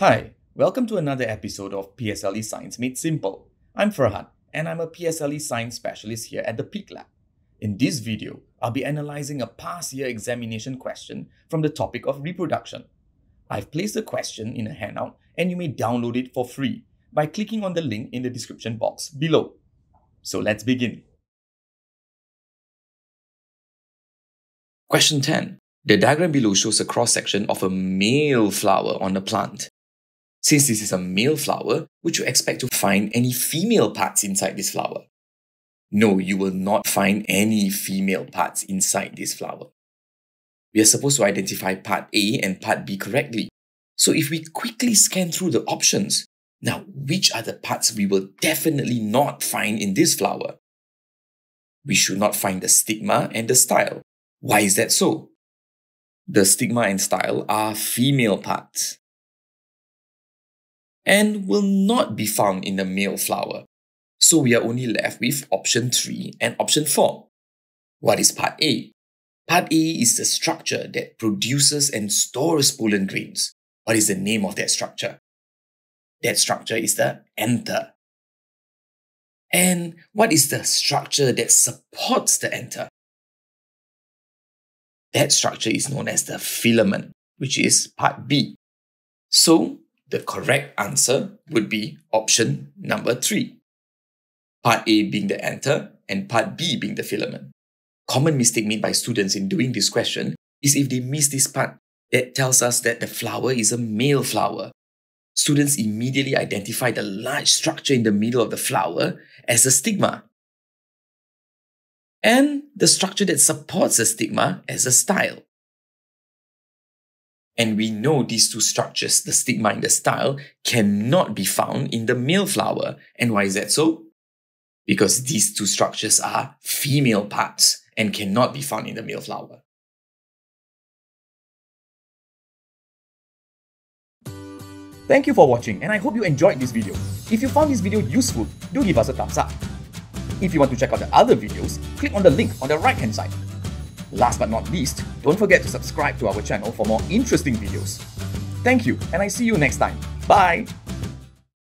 Hi, welcome to another episode of PSLE Science Made Simple. I'm Firhad, and I'm a PSLE Science Specialist here at the Pique Lab. In this video, I'll be analyzing a past year examination question from the topic of reproduction. I've placed the question in a handout and you may download it for free by clicking on the link in the description box below. So let's begin. Question 10. The diagram below shows a cross-section of a male flower on a plant. Since this is a male flower, would you expect to find any female parts inside this flower? No, you will not find any female parts inside this flower. We are supposed to identify part A and part B correctly. So if we quickly scan through the options, now which are the parts we will definitely not find in this flower? We should not find the stigma and the style. Why is that so? The stigma and style are female parts and will not be found in the male flower. So we are only left with option 3 and option 4. What is part A? Part A is the structure that produces and stores pollen grains. What is the name of that structure? That structure is the anther. And what is the structure that supports the anther? That structure is known as the filament, which is part B. So the correct answer would be option number 3. Part A being the anther and part B being the filament. Common mistake made by students in doing this question is if they miss this part that tells us that the flower is a male flower. Students immediately identify the large structure in the middle of the flower as a stigma. And the structure that supports the stigma as a style. And we know these two structures, the stigma and the style, cannot be found in the male flower. And why is that so? Because these two structures are female parts and cannot be found in the male flower. Thank you for watching and I hope you enjoyed this video. If you found this video useful, do give us a thumbs up. If you want to check out the other videos, click on the link on the right hand side. Last but not least, don't forget to subscribe to our channel for more interesting videos. Thank you and I see you next time. Bye!